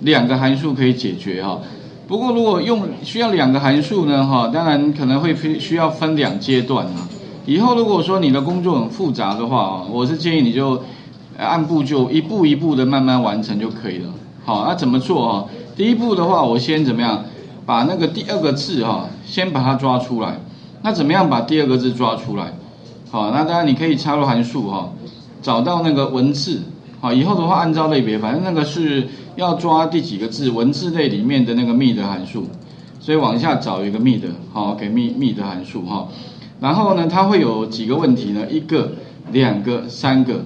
两个函数可以解决哈。不过如果用需要两个函数呢哈，当然可能会需需要分两阶段啊。以后如果说你的工作很复杂的话啊，我是建议你就按部就一步一步的慢慢完成就可以了。好，那怎么做啊？第一步的话，我先怎么样把那个第二个字哈，先把它抓出来。那怎么样把第二个字抓出来？好，那当然你可以插入函数哈，找到那个文字。好，以后的话按照类别，反正那个是要抓第几个字，文字类里面的那个幂的函数。所以往下找一个幂的，好，给幂幂的函数哈。然后呢，它会有几个问题呢？一个、两个、三个。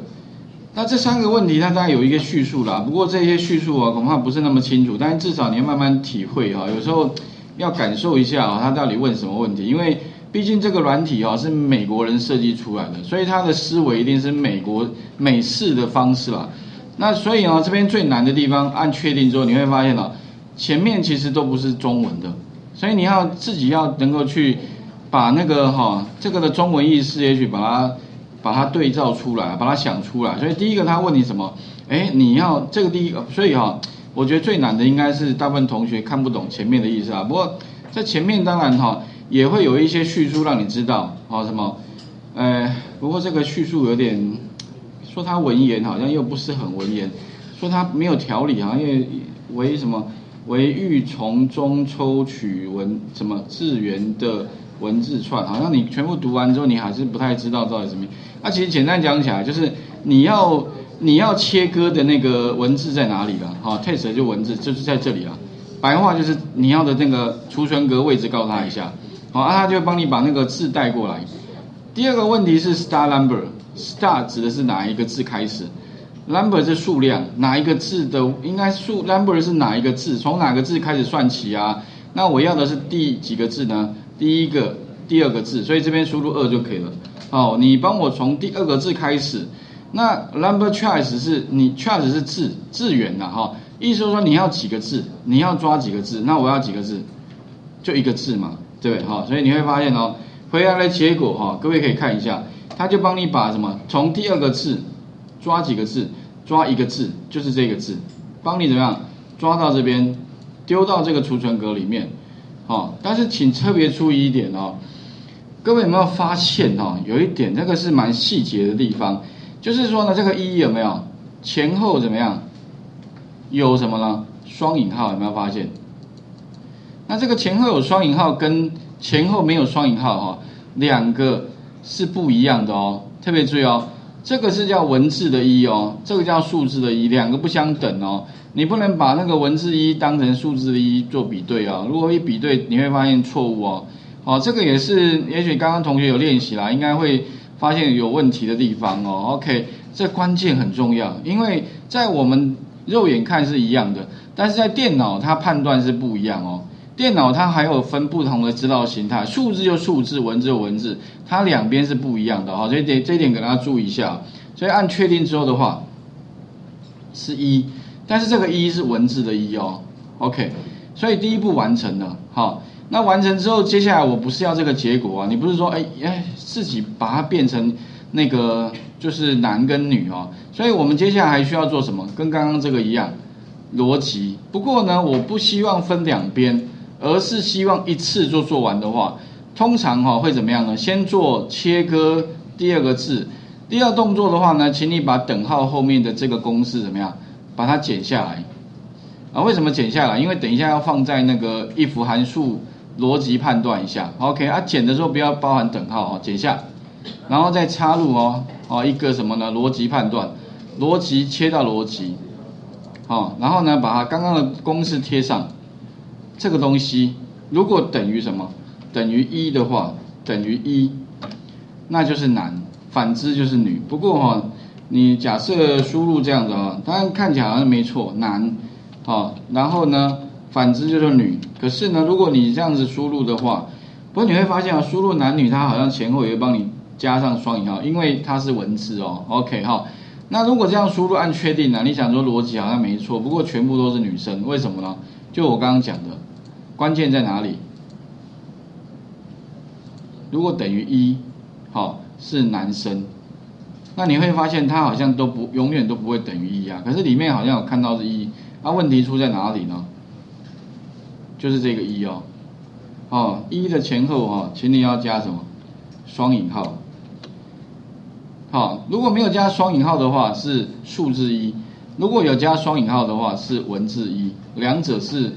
那这三个问题它当然有一个叙述啦，不过这些叙述啊恐怕不是那么清楚，但是至少你要慢慢体会哈，有时候要感受一下啊，它到底问什么问题，因为。毕竟这个软体哦是美国人设计出来的，所以他的思维一定是美国美式的方式啦。那所以哦这边最难的地方，按确定之后你会发现哦，前面其实都不是中文的，所以你要自己要能够去把那个哈这个的中文意思也许把它把它对照出来，把它想出来。所以第一个他问你什么？哎，你要这个第一个，所以哈，我觉得最难的应该是大部分同学看不懂前面的意思啊。不过在前面当然哈。也会有一些叙述让你知道，哦什么，呃，不过这个叙述有点，说它文言好像又不是很文言，说它没有条理哈，因为为什么为欲从中抽取文什么字源的文字串，好像你全部读完之后，你还是不太知道到底什么。那其实简单讲起来，就是你要你要切割的那个文字在哪里了？哈，test 就文字就是在这里了，白话就是你要的那个储存格位置，告诉他一下。好，啊，他就帮你把那个字带过来。第二个问题是 star number，star 指的是哪一个字开始？number 是数量，哪一个字的应该数 number 是哪一个字？从哪个字开始算起啊？那我要的是第几个字呢？第一个、第二个字，所以这边输入二就可以了。哦，你帮我从第二个字开始。那 number choice 是你 choice 是字字源呐，哈，意思说你要几个字，你要抓几个字，那我要几个字，就一个字嘛。对，好，所以你会发现哦，回来的结果哈，各位可以看一下，他就帮你把什么从第二个字抓几个字，抓一个字就是这个字，帮你怎么样抓到这边，丢到这个储存格里面，好，但是请特别注意一点哦，各位有没有发现哈，有一点这个是蛮细节的地方，就是说呢，这个一有没有前后怎么样，有什么呢？双引号有没有发现？那这个前后有双引号跟前后没有双引号哈，两个是不一样的哦，特别注意哦，这个是叫文字的一哦，这个叫数字的一，两个不相等哦，你不能把那个文字一当成数字的一做比对啊，如果一比对你会发现错误哦，好，这个也是也许刚刚同学有练习啦，应该会发现有问题的地方哦，OK，这关键很重要，因为在我们肉眼看是一样的，但是在电脑它判断是不一样哦。电脑它还有分不同的资料形态，数字就数字，文字就文字，它两边是不一样的哈，所以这这一点给大家注意一下。所以按确定之后的话，是一，但是这个一是文字的一哦，OK，所以第一步完成了，好，那完成之后，接下来我不是要这个结果啊，你不是说哎哎自己把它变成那个就是男跟女哦，所以我们接下来还需要做什么？跟刚刚这个一样，逻辑。不过呢，我不希望分两边。而是希望一次就做完的话，通常哈会怎么样呢？先做切割第二个字，第二动作的话呢，请你把等号后面的这个公式怎么样，把它剪下来啊？为什么剪下来？因为等一下要放在那个 if 函数逻辑判断一下。OK 啊，剪的时候不要包含等号哦，剪下，然后再插入哦哦一个什么呢？逻辑判断，逻辑切到逻辑，好，然后呢把它刚刚的公式贴上。这个东西如果等于什么？等于一的话，等于一，那就是男，反之就是女。不过哈，你假设输入这样子啊，当然看起来好像没错，男，好，然后呢，反之就是女。可是呢，如果你这样子输入的话，不过你会发现啊，输入男女它好像前后也会帮你加上双引号，因为它是文字哦。OK 哈，那如果这样输入按确定呢？你想说逻辑好像没错，不过全部都是女生，为什么呢？就我刚刚讲的。关键在哪里？如果等于一，好是男生，那你会发现他好像都不永远都不会等于一啊。可是里面好像有看到是一，那问题出在哪里呢？就是这个一哦，哦一的前后哈，请你要加什么？双引号。好，如果没有加双引号的话是数字一，如果有加双引号的话是文字一，两者是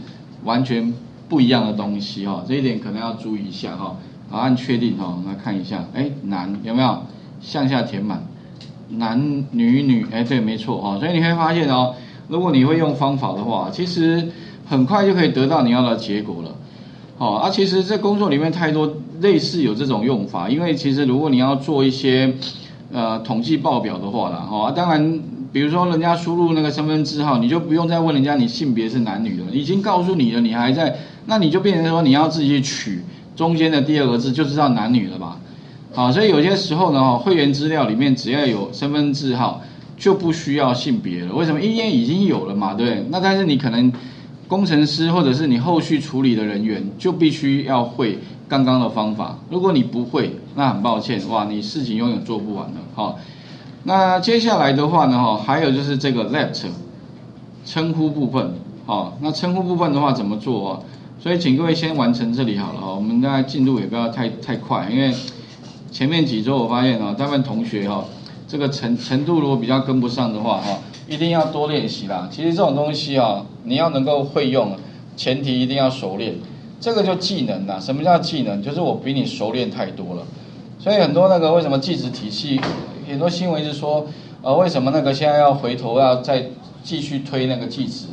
完全不一样的东西哈，这一点可能要注意一下哈。好，按确定哈，来看一下，哎，男有没有向下填满？男女女，哎，对，没错啊，所以你会发现哦，如果你会用方法的话，其实很快就可以得到你要的结果了。好，啊，其实，这工作里面太多类似有这种用法，因为其实如果你要做一些呃统计报表的话啦，哈，当然，比如说人家输入那个身份证号，你就不用再问人家你性别是男女了，已经告诉你了，你还在，那你就变成说你要自己去取中间的第二个字，就知道男女了吧？好，所以有些时候呢，会员资料里面只要有身份证号，就不需要性别了。为什么？因为已经有了嘛，对那但是你可能工程师或者是你后续处理的人员，就必须要会刚刚的方法。如果你不会，那很抱歉，哇，你事情永远做不完了。好，那接下来的话呢，哈，还有就是这个 left 称呼部分。好，那称呼部分的话怎么做啊？所以请各位先完成这里好了哈，我们大家进度也不要太太快，因为。前面几周我发现啊，大部分同学哈，这个程程度如果比较跟不上的话哈，一定要多练习啦。其实这种东西啊，你要能够会用，前提一定要熟练。这个就技能啦。什么叫技能？就是我比你熟练太多了。所以很多那个为什么技职体系，很多新闻是说，呃，为什么那个现在要回头要再继续推那个技职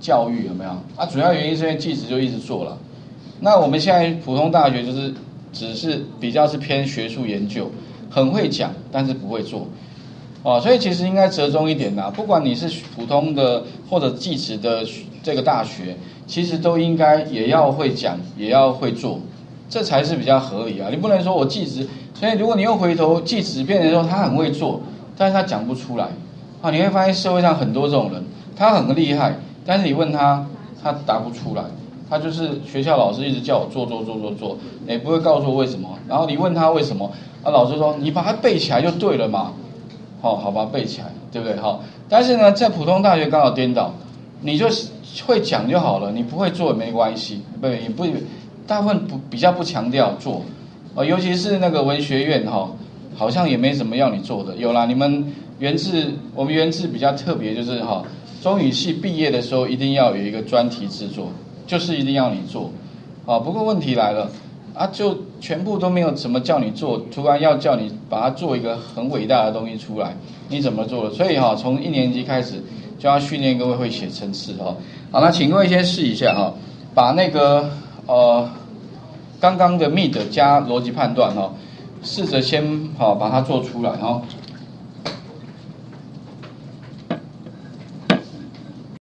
教育有没有？啊，主要原因是因为技职就一直做了。那我们现在普通大学就是。只是比较是偏学术研究，很会讲，但是不会做，哦，所以其实应该折中一点呐。不管你是普通的或者技职的这个大学，其实都应该也要会讲，也要会做，这才是比较合理啊。你不能说我技职，所以如果你又回头技职变成说他很会做，但是他讲不出来，啊，你会发现社会上很多这种人，他很厉害，但是你问他，他答不出来。他就是学校老师一直叫我做做做做做，也不会告诉我为什么。然后你问他为什么，啊，老师说你把它背起来就对了嘛。好，好吧，背起来，对不对？好，但是呢，在普通大学刚好颠倒，你就会讲就好了，你不会做也没关系，不，也不，大部分不比较不强调做，呃，尤其是那个文学院哈，好像也没什么要你做的。有啦，你们原制，我们原制比较特别，就是哈，中语系毕业的时候一定要有一个专题制作。就是一定要你做，啊，不过问题来了，啊，就全部都没有什么叫你做，突然要叫你把它做一个很伟大的东西出来，你怎么做？所以哈，从一年级开始就要训练各位会写程式哈。好，那请各位先试一下哈，把那个呃刚刚的 mid 加逻辑判断哈，试着先好把它做出来哈。